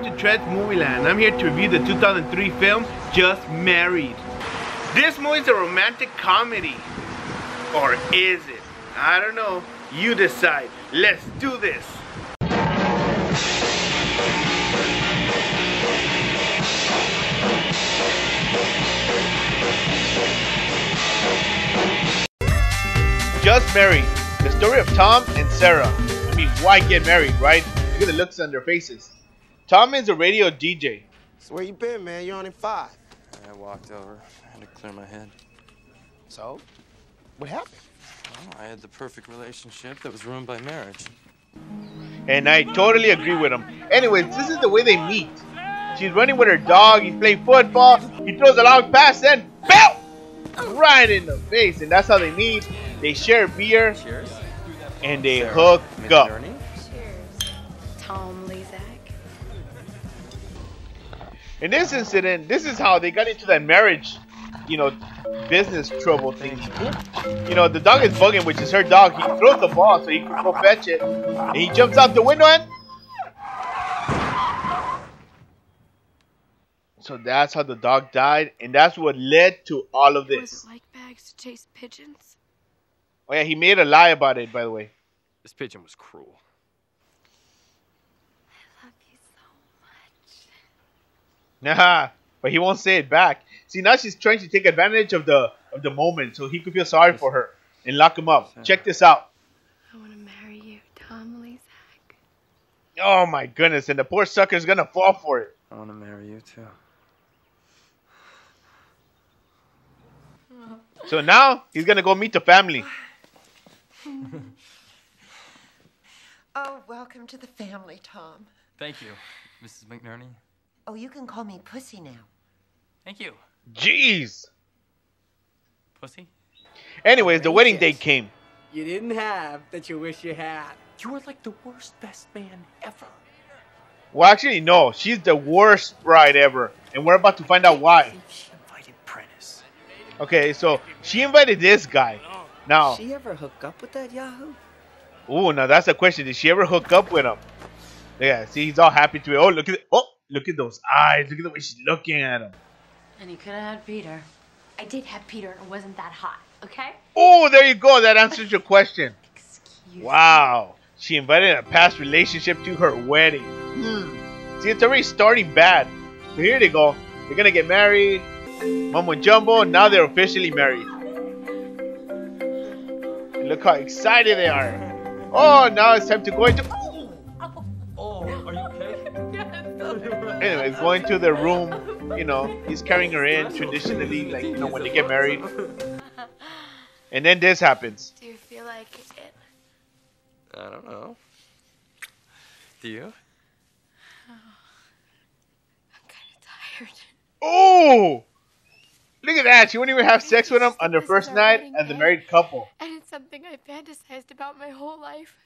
welcome to Tred's Movie Land. I'm here to review the 2003 film Just Married. This movie is a romantic comedy. Or is it? I don't know. You decide. Let's do this. Just Married. The story of Tom and Sarah. I mean, why get married, right? Look at the looks on their faces. Tom is a radio DJ. So where you been, man? You're only five. I walked over. I had to clear my head. So? What happened? Well, I had the perfect relationship that was ruined by marriage. And I totally agree with him. Anyways, this is the way they meet. She's running with her dog, he's playing football, he throws a long pass, then BAM! Right in the face. And that's how they meet. They share beer Cheers. and they Sarah, hook up. Cheers. Tom In this incident, this is how they got into that marriage, you know, business trouble thing. You know, the dog is bugging, which is her dog. He throws the ball so he can go fetch it. And he jumps out the window and. So that's how the dog died, and that's what led to all of Was this. it like bags to chase pigeons? Oh yeah, he made a lie about it, by the way. This pigeon was cruel. I love you so much. Nah, but he won't say it back. See, now she's trying to take advantage of the of the moment, so he could feel sorry for her and lock him up. Check this out. I want to marry you, Tom Leezak. Oh my goodness, and the poor sucker's gonna fall for it. I want to marry you too. So now he's gonna go meet the family. Oh, welcome to the family, Tom. Thank you, Mrs. McNerney. Oh, you can call me Pussy now. Thank you, Jeez. pussy. Anyways, the wedding date came. you didn't have that you wish you had. You were like the worst best man ever. Well, actually, no. She's the worst bride ever, and we're about to find out why. She invited Prentice. Okay, so she invited this guy. Now, She ever hook up with that Yahoo? ooh, now that's a question. Did she ever hook up with him? Yeah, see, he's all happy to it. Oh, look at oh, look at those eyes. Look at the way she's looking at him. And you could have had Peter. I did have Peter and it wasn't that hot, okay? Oh, there you go. That answers your question. Excuse Wow. She invited a past relationship to her wedding. Hmm. See, it's already starting bad. So here they go. They're gonna get married. Mumbo jumbo. Now they're officially married. And look how excited they are. Oh, now it's time to go into. Okay? Anyway, going to the room. You know, he's carrying her in traditionally, like you know when they get married. And then this happens. Do you feel like it? I don't know. Do you? I'm kind of tired. Oh! Look at that. She wouldn't even have sex with him on their first night as a married couple. And it's something I fantasized about my whole life.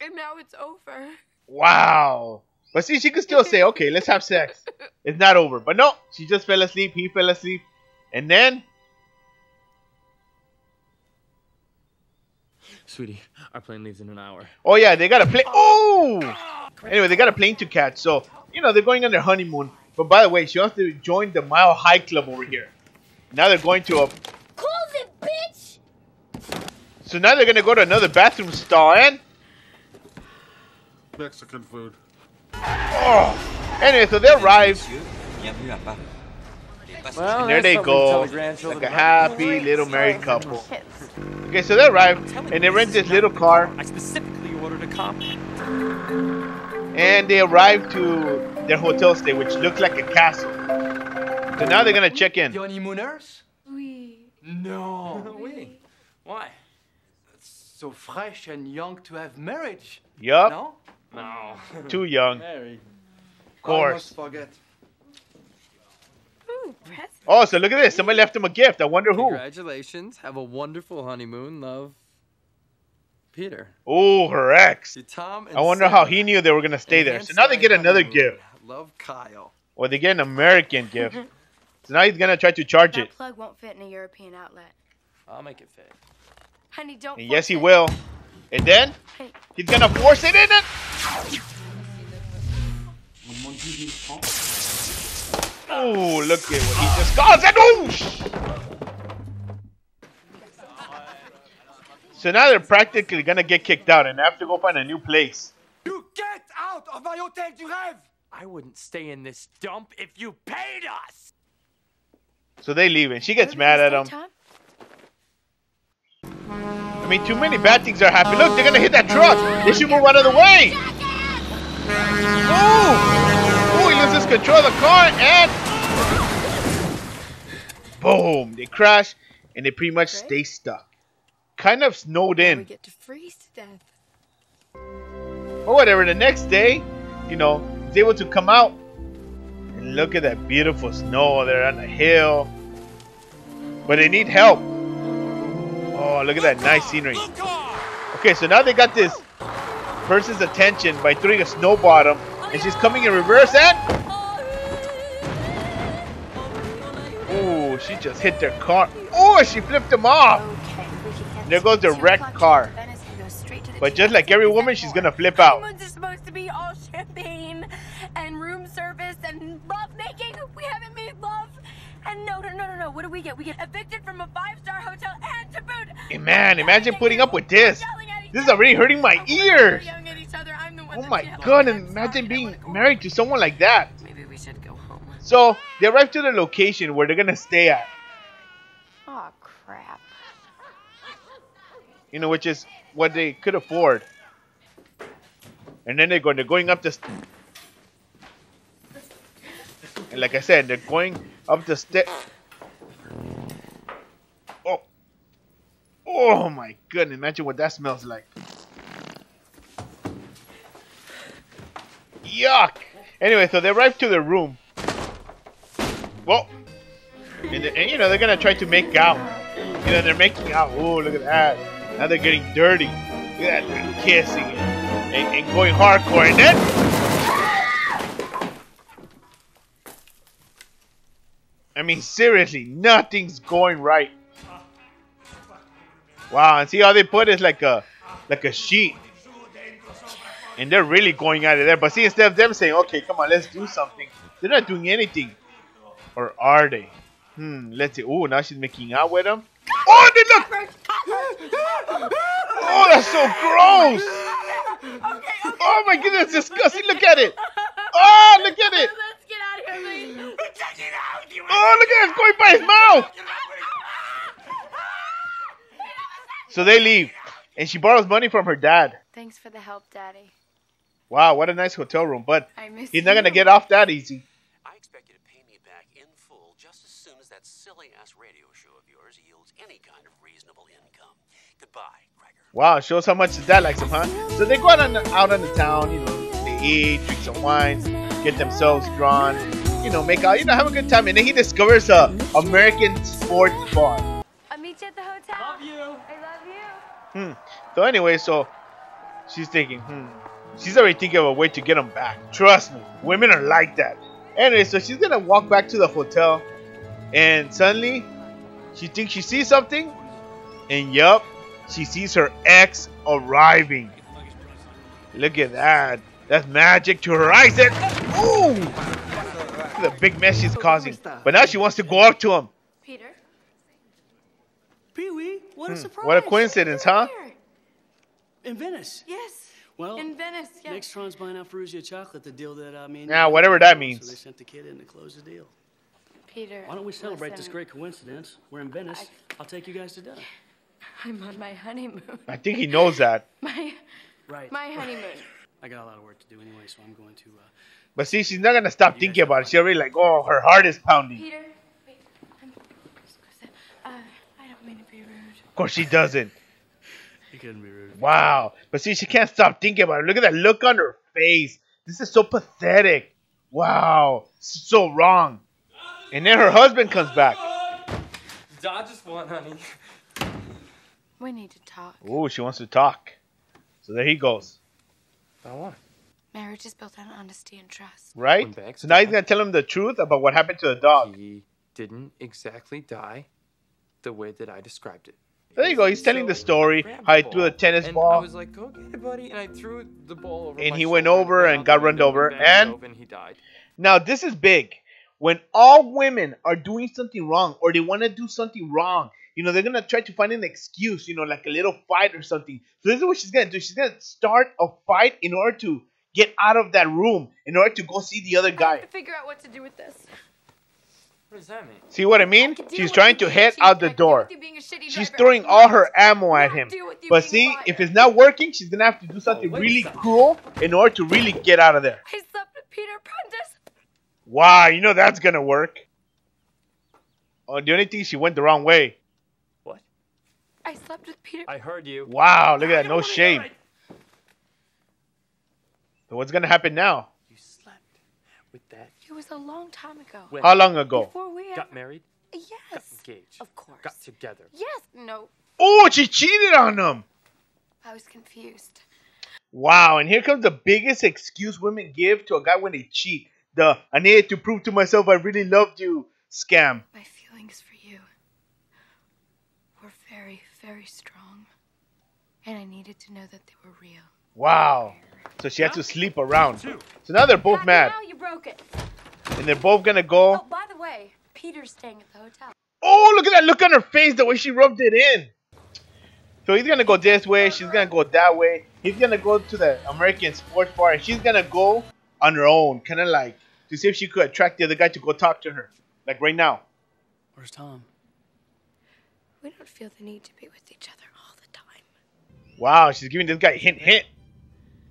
And now it's over. Wow. But see, she could still say, okay, let's have sex. It's not over. But no, she just fell asleep. He fell asleep. And then, Sweetie, our plane leaves in an hour. oh yeah, they got a plane. Oh! Anyway, they got a plane to catch. So, you know, they're going on their honeymoon. But by the way, she wants to join the Mile High Club over here. Now they're going to a. Close it, bitch! So now they're going to go to another bathroom stall. And. Mexican food. Oh! Anyway, so they arrive. Well, And there they that's something to tell go. Like a happy little married couple. Okay, so they arrive and they rent this little car I specifically ordered a compact. and they arrive to their hotel stay, which looks like a castle. So now they're gonna check in. The honeymooners? We. No. Oui. Why? So fresh and young to have marriage. Yup, No? No. too young, of course. must forget. Ooh, present. Oh, so look at this. Somebody left him a gift. I wonder who. Congratulations. Have a wonderful honeymoon, love. Peter. Oh, her ex. See, Tom I wonder how he knew they were gonna stay there. So now they get another honeymoon. gift, Love Kyle. or they get an American gift. So now he's gonna try to charge it. That plug won't fit in a European outlet. I'll make it fit. Honey, don't. And yes, he it. will. And then he's gonna force it in. And... 10 000 francs. Oh, look at what he just caused. And oh! So now they're practically gonna get kicked out and have to go find a new place. You get out of my Hotel du Rêve! I wouldn't stay in this dump if you paid us. So they leave and she gets mad at him. I mean, too many bad things are happening. Look, they're gonna hit that truck. They should move out of the way. Oh! Oh, he loses control of the car and boom! They crash and they pretty much stay stuck. Kind of snowed in. We get to freeze to death. Or whatever. The next day, you know, he's able to come out and look at that beautiful snow. They're on the hill, but they need help. Oh, look at that nice scenery. Okay, so now they got this person's attention by throwing a snow bottom, and she's coming in reverse and. Oh, she just hit their car. Oh, she flipped them off. Okay, we can get There goes the at 2 wrecked car. Venice and go straight to the But just like every woman, she's gonna flip out. Honeymoons supposed to be all champagne and room service and love making. We haven't made love. And no, no, no, no, no. What do we get? We get evicted from a five-star hotel and to boot. Hey, man, imagine putting up with this. Yelling at each This is already hurting my We're ears. yelling at each other. I'm the one Oh that's my god, and imagine being married to someone like that. Maybe we should go home. So they arrive to the location where they're gonna stay at. Oh, crap. You know, which is what they could afford. And then they're going they're going up the st- And like I said, they're going up the step. Oh my goodness, imagine what that smells like. Yuck. Anyway, so they arrive to the room. Well, and, and you know they're gonna try to make out. You know they're making out. Oh, look at that. Now they're getting dirty. Look at that, they're kissing and, and, and going hardcore. And then, I mean, seriously, nothing's going right. Wow, and see how they put it like a like a sheet. And they're really going out of there. But see, instead of them saying, okay, come on, let's do something, they're not doing anything. Or are they? Hmm, let's see. Oh, now she's making out with him. Oh, they look! Oh, that's so gross! Oh my goodness, disgusting! Look at it! Oh, look at it! Let's get out of here, please. Oh, look at it! It's going by his mouth! So they leave, and she borrows money from her dad. Thanks for the help, Daddy. Wow, what a nice hotel room, but I miss he's not gonna get off that easy. I expect you to pay me back in full just as soon as that silly ass radio show of yours yields any kind of reasonable income. Goodbye, Gregor. Wow, shows how much his dad likes him, huh? So they go out on the, out on the town, you know, they eat, drink some wine, get themselves drawn, you know, make out, you know, have a good time. And then he discovers a American sports bar. I'll meet you at the hotel. Love you. I love you. Hmm. So anyway, so she's thinking, hmm. She's already thinking of a way to get him back. Trust me, women are like that. Anyway, so she's gonna walk back to the hotel, and suddenly, she thinks she sees something, and yup, she sees her ex arriving. Look at that. That's magic to her eyes. And ooh, the big mess she's causing. But now she wants to go up to him. What a surprise! Hmm. What a coincidence, huh? In Venice. Yes. Well, In Venice, yeah. Nextron's buying out Ferrugia Chocolate, the deal that I mean. Yeah, whatever that means. So means. they sent the kid in to close the deal. Peter. Why don't we celebrate this great coincidence? We're in Venice. I'll take you guys to dinner. I'm on my honeymoon. I think he knows that. My Right. my honeymoon. I got a lot of work to do anyway, so I'm going to. Uh, But see, she's not gonna stop thinking about it. She's already like, oh, her heart is pounding. Peter. Wait. I'm, uh, I don't mean to be rude. Of course she doesn't. you couldn't be rude. Wow. But see, she can't stop thinking about it. Look at that look on her face. This is so pathetic. Wow. So wrong. And then her husband comes back. Dodge one, honey. We need to talk. Ooh, she wants to talk. So there he goes. I want. Marriage is built on honesty and trust. Right? So now he's died- gonna tell him the truth about what happened to the dog. He didn't exactly die the way that I described it. There you go. He's telling the story how he threw the tennis and ball. I was like, go get it, buddy. And I threw the ball over. And he went over went and got the run over, and- himself, and he died. Now this is big. When all women are doing something wrong or they want to do something wrong, you know, they're gonna try to find an excuse, you know, like a little fight or something. So this is what she's gonna do. She's gonna start a fight in order to get out of that room, in order to go see the other I have guy. to figure out what to do with this. What does that mean? See what I mean? I She's trying to being head out the I can deal door. with you being a shitty She's throwing all her ammo at him. deal with you But see, liar. if it's not working, she's gonna have to do oh, something wait really second. cruel in order to really get out of there. I slept with Peter Prentice. Wow, you know that's gonna work. Oh, the only thing she went the wrong way. What? I slept with Peter. I heard you. Wow, look at that, no shame. it. So what's gonna happen now? You slept with that. It was a long time ago. When? How long ago? Before we Got ever- married. Got Yes. engaged. Of course. Got together. Yes. No. Oh, she cheated on him. I was confused. Wow, and here comes the biggest excuse women give to a guy when they cheat. The I needed to prove to myself I really loved you scam. My feelings for you were very, very strong. And I needed to know that they were real. Wow. So she had to sleep around. So now they're both mad. Now you broke it. And they're both gonna go. Oh, by the way, Peter's staying at the hotel. Oh, look at that look on her face, the way she rubbed it in. So he's gonna go this way, she's gonna go that way. He's gonna go to the American sports bar, and she's gonna go on her own, kind of like to see if she could attract the other guy to go talk to her, like right now. Where's Tom? We don't feel the need to be with each other all the time. Wow, she's giving this guy hint hint,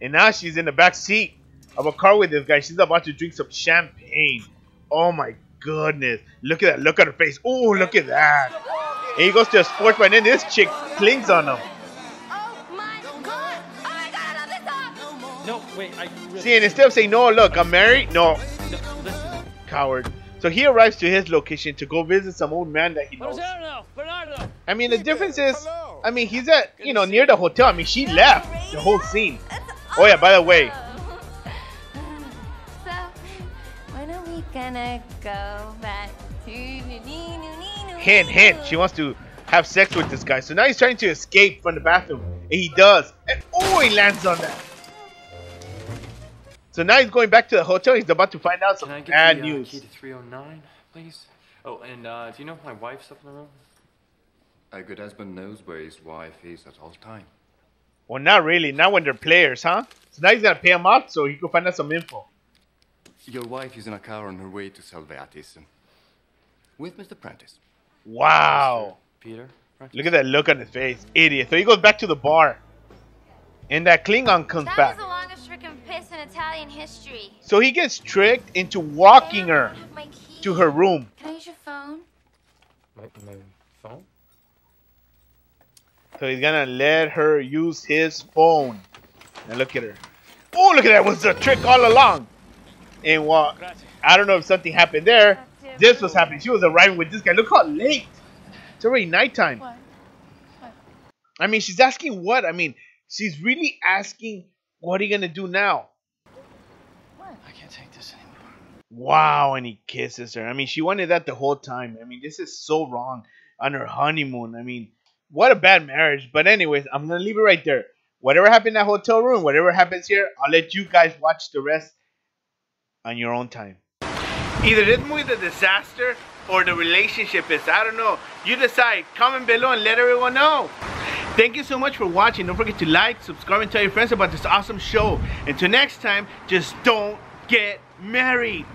and now she's in the back seat of a car with this guy. She's about to drink some champagne. Oh my goodness! Look at that! Look at her face. Oh, look at that! And he goes to a sports bar, and then this chick clings on him. Oh my god! Oh my god, I No, wait, I really. See, and instead of saying no, look, I'm married. No, No, listen. coward. So he arrives to his location to go visit some old man that he knows. Bernardo! Bernardo! I mean, the difference is, Hello. I mean, he's at you know near the hotel. I mean, she left the whole scene. Oh yeah, by the way, we gonna go back to hint, hint. She wants to have sex with this guy. So now he's trying to escape from the bathroom, and he does. And oh, he lands on that. So now he's going back to the hotel. He's about to find out some Can I get bad the uh, news. key to 309, please? Oh, and uh, do you know if my wife's up in the room? A good husband knows where his wife is at all time. Well, not really. Not when they're players, huh? So now he's gonna pay him off so he can find out some info. Your wife is in a car on her way to Salveatis. With Mr. Prentice. Wow. Peter? Right? Look at that look on his face. Idiot. So he goes back to the bar. And that Klingon comes That back. was the longest freaking piss in Italian history. So he gets tricked into walking her don't have my key. to her room. Can I use your phone? My, my phone? So he's gonna let her use his phone. And look at her. Oh, look at that. was a trick all along. And what? I don't know if something happened there. This was happening. She was arriving with this guy. Look how late. It's already nighttime. What? I mean, she's asking what? I mean, she's really asking, what are you gonna do now? I can't take this anymore. Wow, and he kisses her. I mean, she wanted that the whole time. I mean, this is so wrong on her honeymoon. I mean, what a bad marriage. But anyways, I'm gonna leave it right there. Whatever happened in that hotel room, whatever happens here, I'll let you guys watch the rest on your own time. Either this movie's a disaster or the relationship is. I don't know. You decide. Comment below and let everyone know. Thank you so much for watching. Don't forget to like, subscribe, and tell your friends about this awesome show. Until next time, just don't get married.